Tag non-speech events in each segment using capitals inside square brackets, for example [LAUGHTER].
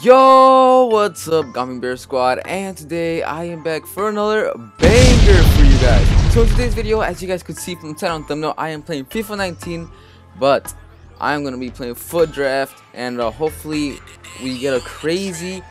Yo, what's up, Gummy Bear Squad? And today I am back for another banger for you guys. So in today's video, as you guys could see from the title and thumbnail, I am playing FIFA 19, but I'm gonna be playing FUT Draft, and uh, hopefully we get a crazy,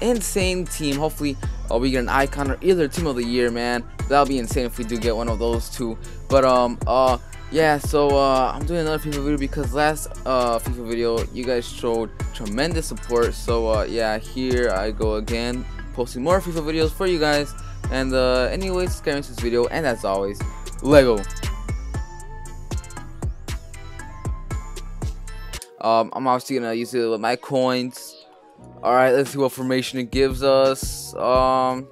insane team. Hopefully uh, we get an icon or either team of the year, man. That'll be insane if we do get one of those two. But um, uh yeah so uh, i'm doing another fifa video because last uh, fifa video you guys showed tremendous support. So uh, yeah here i go again posting more fifa videos for you guys. And uh, anyways subscribe to this video. And as always lego. Um, i'm obviously gonna use it with my coins. All right let's see what formation it gives us. Um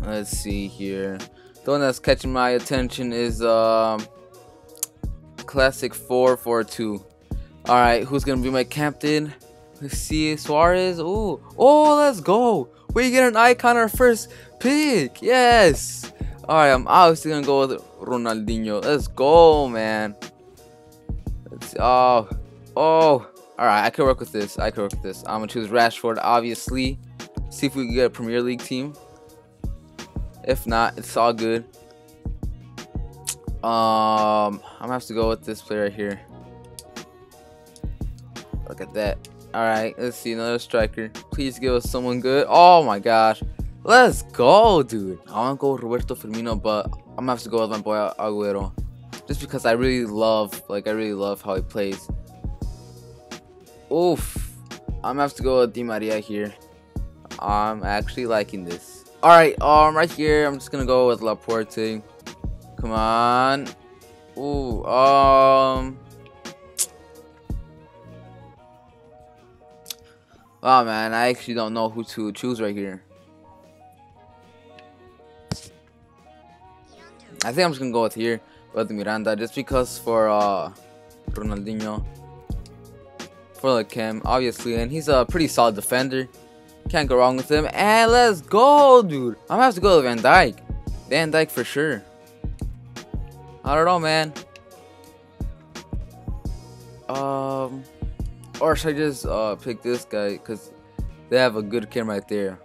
let's see here the one that's catching my attention is um, classic 442. All right, who's gonna be my captain? Let's see, Suarez. Ooh, oh, let's go. We get an icon our first pick. Yes. All right, I'm obviously gonna go with Ronaldinho. Let's go, man. Let's see. Oh, oh. All right, I can work with this. I can work with this. I'm gonna choose Rashford, obviously. See if we can get a Premier League team. If not, it's all good. Um, I'm gonna have to go with this player right here. Look at that. Alright, let's see another striker. Please give us someone good. Oh my gosh. Let's go, dude. I wanna go with Roberto Firmino, but I'm gonna have to go with my boy Aguero. Just because I really love, like, I really love how he plays. Oof. I'm gonna have to go with Di Maria here. I'm actually liking this. Alright, um, right here, I'm just gonna go with Laporte. Come on. Ooh, um... Oh man, I actually don't know who to choose right here. I think I'm just gonna go with here with Miranda just because for uh Ronaldinho for the cam obviously and he's a pretty solid defender can't go wrong with him. And let's go, dude. I'm gonna have to go with Van Dijk. Van Dijk for sure. I don't know, man. Um, or should I just uh pick this guy because they have a good cam right there.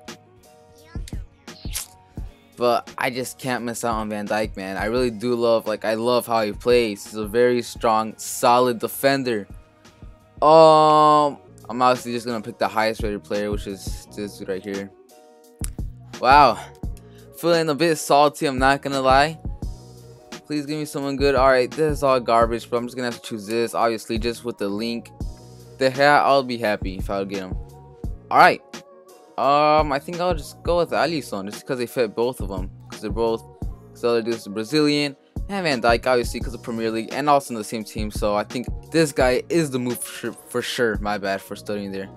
But I just can't miss out on Van Dijk, man. I really do love, like, I love how he plays. He's a very strong, solid defender. Um, I'm obviously just gonna pick the highest rated player, which is this right here. Wow, feeling a bit salty. I'm not gonna lie. Please give me someone good. All right, this is all garbage, but I'm just gonna have to choose this. Obviously, just with the link. The hat, I'll be happy if I get him. All right. Um, I think I'll just go with Alisson just because they fit both of them. Because they're both. Because the other dude's Brazilian. And Van Dijk, obviously, because of Premier League and also in the same team. So I think this guy is the move for sure. For sure. My bad for studying there.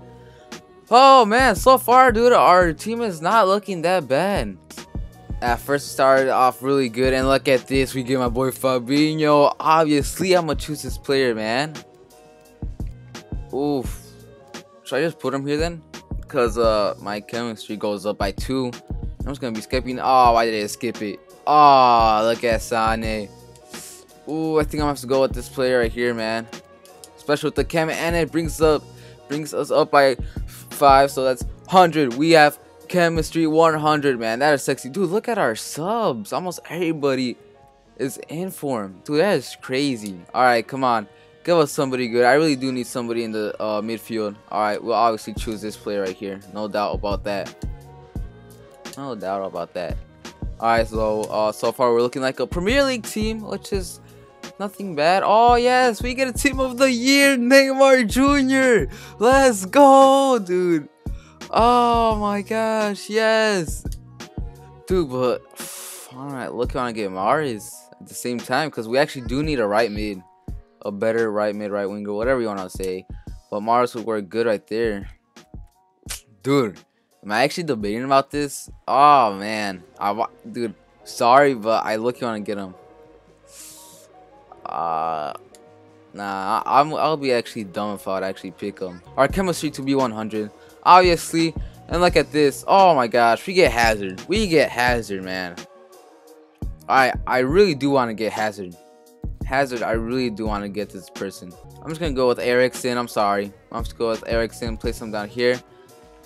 Oh man, so far, dude, our team is not looking that bad. At first, started off really good, and look at this. We get my boy Fabinho. Obviously, I'm gonna choose this player, man. Oof. Should I just put him here then? Because uh, my chemistry goes up by two. I'm just gonna be skipping. Oh, why did I skip it? Oh, look at Sane. Ooh, I think I'm gonna have to go with this player right here, man. Especially with the cam, and it brings up brings us up by five, so that's 100. We have chemistry 100, man. That is sexy, dude. Look at our subs. Almost everybody is in form, dude. That is crazy. All right, come on, give us somebody good. I really do need somebody in the uh, midfield. All right, we'll obviously choose this player right here. No doubt about that. No doubt about that. Alright, so uh, so far we're looking like a Premier League team, which is nothing bad. Oh yes, we get a team of the year, Neymar Jr. Let's go, dude. Oh my gosh, yes. Dude, but alright, look on get Mahrez at the same time because we actually do need a right mid. A better right mid, right winger, whatever you want to say. But Mahrez would work good right there. Dude, Am I actually debating about this? Oh man, I dude, sorry, but I look you want to get him. Uh, nah, I'm I'll be actually dumb if I'd actually pick him. Our chemistry to be 100, obviously. And look at this. Oh my gosh, we get Hazard. We get Hazard, man. I I really do want to get Hazard. Hazard, I really do want to get this person. I'm just going to go with Eriksen. I'm sorry. I'm just going to go with Eriksen. Place him down here.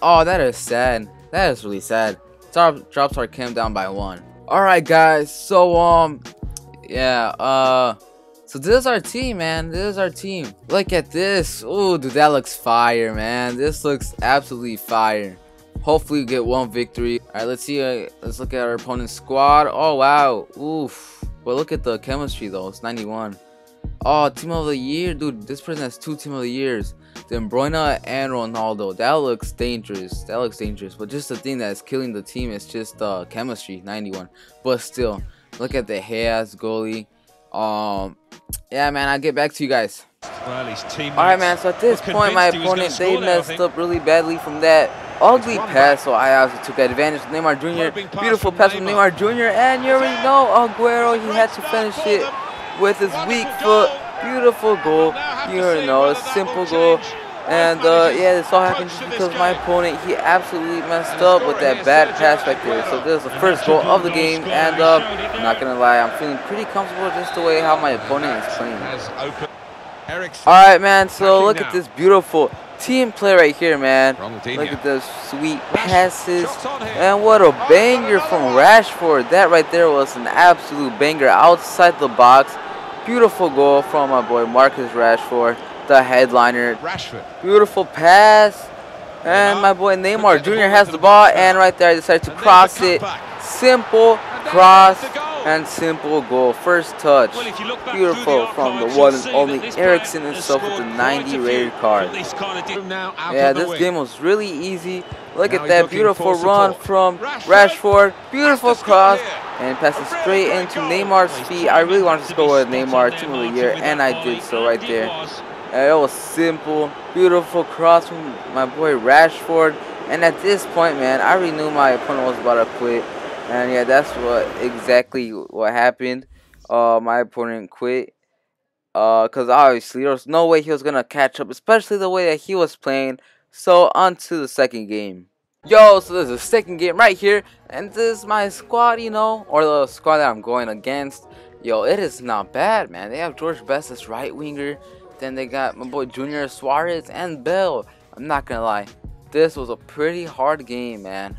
Oh, that is sad. That is really sad. Drop, drops our cam down by one. Alright, guys. So, um, yeah, uh, so this is our team, man. This is our team. Look at this. Oh, dude, that looks fire, man. This looks absolutely fire. Hopefully, we get one victory. All right, let's see. Uh, let's look at our opponent's squad. Oh, wow. Oof. But look at the chemistry, though. It's 91. Oh, team of the year, dude. This person has two team of the years. De Bruyne and Ronaldo. That looks dangerous. That looks dangerous. But just the thing that's killing the team is just uh, chemistry, 91. But still, look at the Hayes goalie. Um, yeah, man. I'll get back to you guys. Well, Alright, man. So at this point, my opponent they messed up really badly from that ugly pass. So I also took advantage of Neymar Jr. Beautiful pass from Neymar Jr. And you already know Aguero. He had to finish it with his weak foot. Beautiful goal. You know a simple goal. And uh, yeah, this all happened just because my opponent, he absolutely messed up with that bad pass back there. So this is the first goal of the game. And uh, I'm not going to lie, I'm feeling pretty comfortable just the way how my opponent is playing. Alright, man, so look at this beautiful team play right here, man. Look at those sweet passes. And what a banger from Rashford. That right there was an absolute banger outside the box. Beautiful goal from my boy Marcus Rashford, the headliner. Rashford. Beautiful pass. And my boy Neymar Jr. has the ball. And right there, I decided to cross it. Simple cross and simple goal. First touch. Beautiful from the one and only Eriksen himself with the 90 rated card. Yeah, this game was really easy. Look at that beautiful run from Rashford. Beautiful cross. And passes straight into Neymar's feet. I really wanted to score with Neymar team of the year. And I did so right there. And it was simple. Beautiful cross from my boy Rashford. And at this point, man, I already knew my opponent was about to quit. And yeah, that's what exactly what happened. Uh, my opponent quit. Uh, cause obviously there was no way he was gonna catch up, especially the way that he was playing. So on to the second game. Yo, so there's a second game right here, and this is my squad, you know, or the squad that I'm going against. Yo, it is not bad, man. They have George Best as right winger. Then they got my boy Junior Suarez and Bale. I'm not gonna lie, this was a pretty hard game, man.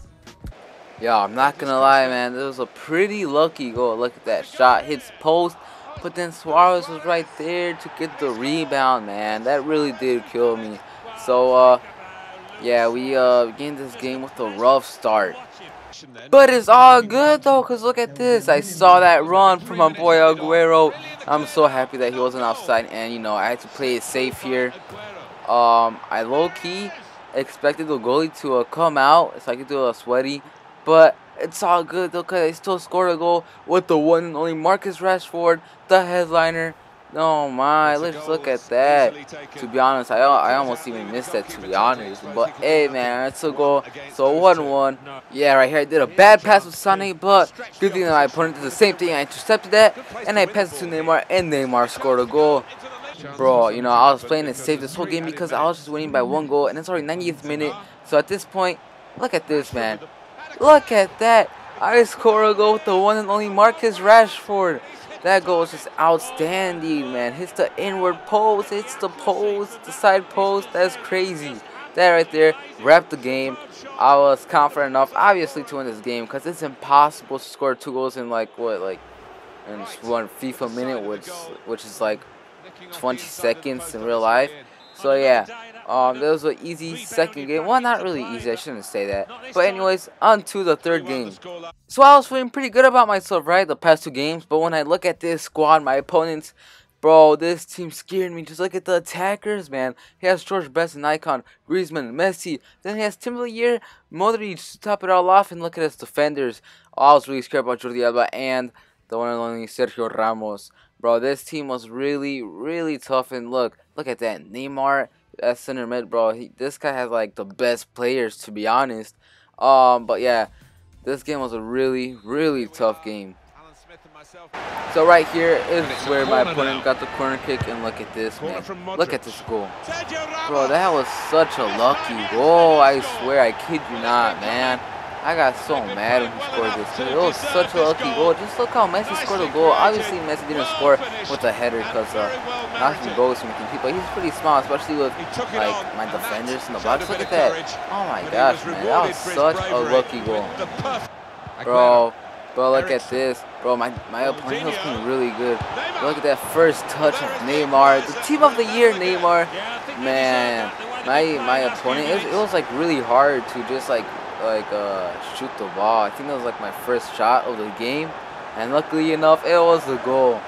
Yo, I'm not gonna lie, man. This was a pretty lucky goal. Look at that shot. Hits post. But then Suarez was right there to get the rebound, man. That really did kill me. So, uh, yeah, we uh, began this game with a rough start. But it's all good, though, because look at this. I saw that run from my boy Aguero. I'm so happy that he wasn't outside. And, you know, I had to play it safe here. Um, I low-key expected the goalie to uh, come out so I could do a sweaty. But it's all good though because they still scored a goal with the one and only Marcus Rashford, the headliner. Oh my, let's look at that. To be honest, I, I almost even missed that to be honest. But hey man, it's a goal. So 1-1. Yeah, right here I did a bad pass with Sané, but good thing that my opponent did the same thing. I intercepted that and I passed it to Neymar and Neymar scored a goal. Bro, you know, I was playing it safe this whole game because I was just winning by one goal and it's already 90th minute. So at this point, look at this man. Look at that. I score a goal with the one and only Marcus Rashford. That goal is just outstanding, man. Hits the inward post, hits the post, the side post. That's crazy. That right there wrapped the game. I was confident enough, obviously, to win this game because it's impossible to score two goals in like what, like in one FIFA minute, which which is like 20 seconds in real life. So yeah, um, that was an easy second game. Well, not really easy. I shouldn't say that. But anyways, on to the third game. So I was feeling pretty good about myself, right? The past two games. But when I look at this squad, my opponents, bro, this team scared me. Just look at the attackers, man. He has George Best and Icon, Griezmann, Messi. Then he has Tim Year, Modric to top it all off. And look at his defenders. Oh, I was really scared about Jordi Alba and the one and only Sergio Ramos. Bro, this team was really, really tough. And look, look at that. Neymar at center mid, bro. He, this guy has like the best players, to be honest. Um, but yeah, this game was a really, really tough game. So right here is where my opponent got the corner kick, and look at this, man. Look at this goal. Bro, that was such a lucky goal. I swear, I kid you not, man. I got so mad when he scored this. It was such a lucky goal. Just look how Messi scored a goal. Obviously, Messi didn't score with a header because uh, knocking goals from people. He's pretty small, especially with like my defenders in the box. Look at that. Oh my gosh, man. That was such a lucky goal. Bro, bro, look at this. Bro, my, my opponent was playing really good. Look at that first touch of Neymar. The team of the year, Neymar. Man, my my opponent, it was, it was like really hard to just like like uh, shoot the ball. I think that was like my first shot of the game. And luckily enough, it was the goal.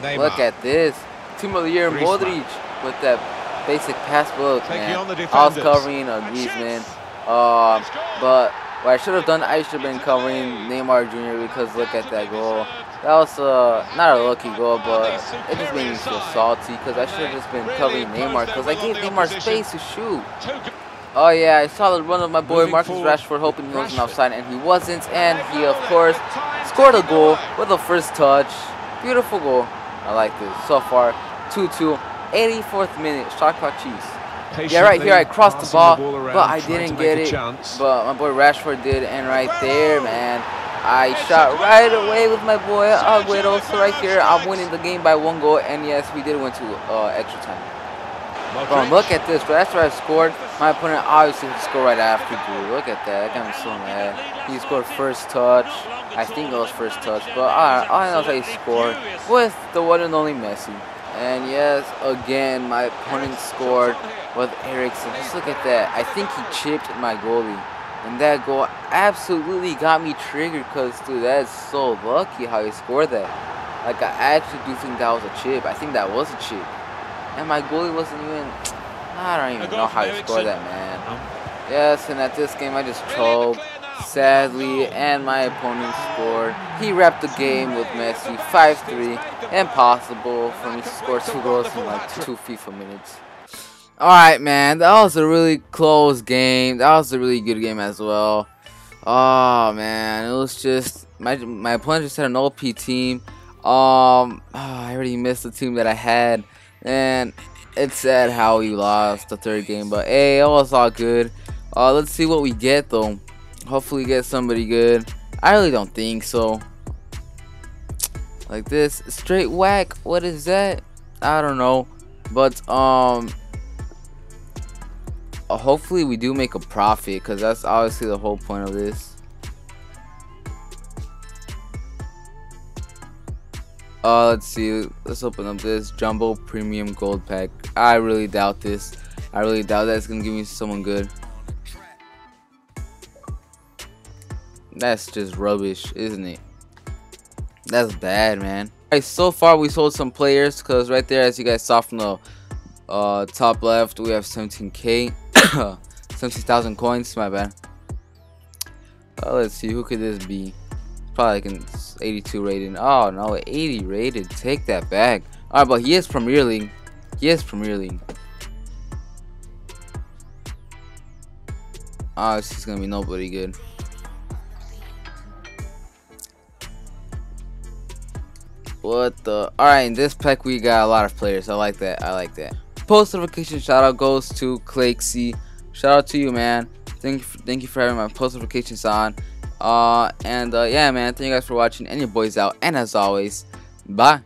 Neymar. Look at this. Team of the year, Modric, with that basic pass book, man. I was covering uh, Griezmann. Uh, but what I should have done, I should have been covering Neymar Jr. because look at that goal. That was uh, not a lucky goal, but it just made me feel salty because I should have just been covering Neymar because I gave Neymar space to shoot. Oh yeah, I saw the run of my boy Marcus Rashford hoping he wasn't offside and he wasn't and he of course scored a goal with the first touch. Beautiful goal. I like this. So far, 2-2. 84th minute, shot clock cheese. Yeah, right here I crossed the ball, the ball but I didn't get it. But my boy Rashford did, and right there, man, I shot right away with my boy Aguero. So right here, I'm winning the game by one goal, and yes, we did win to uh, extra time. Bro, look at this, bro. After I scored, my opponent obviously scored right after, dude. Look at that. That got me so mad. He scored first touch. I think it was first touch, but all, all I know is that he scored with the one and only Messi. And yes, again, my opponent scored with Eriksen. Just look at that. I think he chipped my goalie. And that goal absolutely got me triggered because, dude, that's so lucky how he scored that. Like, I actually do think that was a chip. I think that was a chip. And my goalie wasn't even... I don't even know how he scored that, man. Yes, and at this game, I just choked sadly, and my opponent scored. He wrapped the game with Messi 5-3. Impossible for me to score two goals in like two FIFA minutes. Alright, man, that was a really close game. That was a really good game as well. Oh, man, it was just... My, my opponent just had an OP team. Um, oh, [SIGHS] I already missed the team that I had. And it's sad how we lost the third game. But, hey, it was all good. Uh, let's see what we get, though. Hopefully get somebody good. I really don't think so. Like this. Straight whack. What is that? I don't know. But, um... Hopefully we do make a profit. Because that's obviously the whole point of this. Uh, let's see. Let's open up this Jumbo Premium Gold Pack. I really doubt this. I really doubt that it's going to give me someone good. That's just rubbish, isn't it? That's bad, man. Alright, so far we sold some players because right there, as you guys saw from the uh, top left, we have 17k, [COUGHS] 17,000 coins. My bad. Uh, let's see, who could this be? Probably like an 82 rated. Oh no, 80 rated. Take that back. Alright, but he is Premier League. He is Premier League. Oh, this is gonna be nobody good. What the? Alright, in this pack we got a lot of players. I like that. I like that. Post notification shout out goes to Claxy. Shout out to you, man. Thank you, for, thank you for having my post notifications on. Uh, and uh, yeah, man. Thank you guys for watching. And your boys out. And as always, bye.